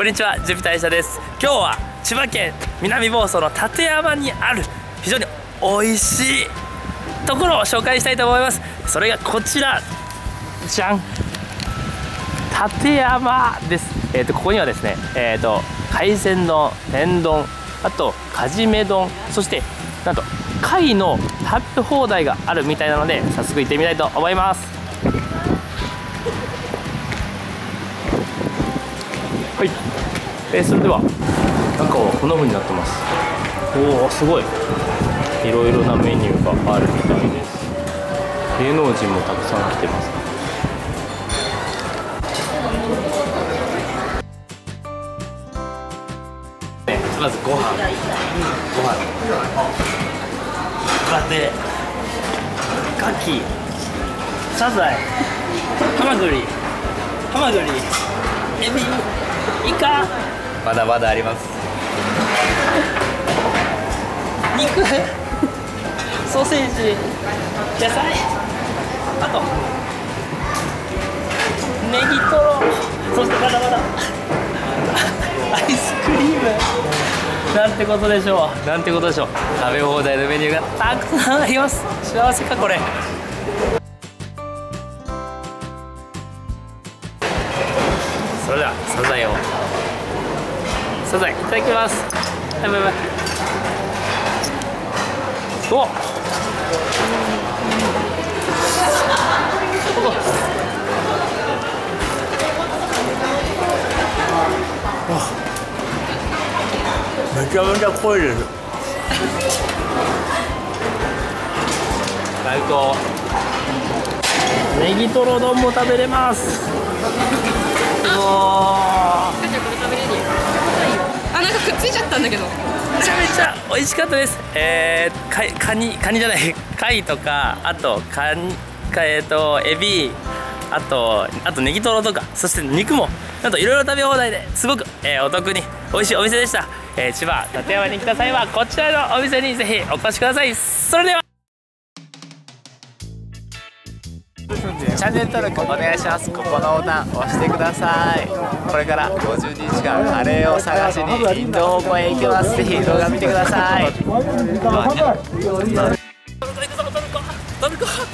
こんにちはジュピター医者です。今日は千葉県南房総の館山にある非常に美味しいところを紹介したいと思います。それがこちらじゃん。館山です。えっ、ー、とここにはですねえっ、ー、と海鮮丼天丼あとかじめ丼そしてなんと貝の食べ放題があるみたいなので早速行ってみたいと思います。はい、えー、それでは中はこんな風になってます。おおすごい。いろいろなメニューがあるみたいです。芸能人もたくさん来てますまずご飯。ご飯。ホタテカキ。サザエ。ハマグリ。ハマグリ。エビイカ。まだまだあります。肉。ソーセージ。野菜。あと。ネギトロ。そしてまだまだ。アイスクリーム。なんてことでしょう。なんてことでしょう。食べ放題のメニューがたくさんあります。幸せかこれそれではサザエを。サザエいただきます。バイバイバイ。おめちゃめちゃ濃いです。最高。ネギトロ丼も食べれます。あなんかくっついちゃったんだけどめちゃめちゃ美味しかったです。えー、カニカニじゃない。貝とかあとカニえっ、ー、とエビあとあとネギトロとか。そして肉も。なんといろいろ食べ放題ですごく、えー、お得に美味しいお店でした、えー、千葉館山に来た際はこちらのお店にぜひお越しください。それでは。チャンネル登録お願いします。ここのボタン押してください。これから50日間カレーを探しにインド方向へ行きますぜひ動画見てくださいトルコト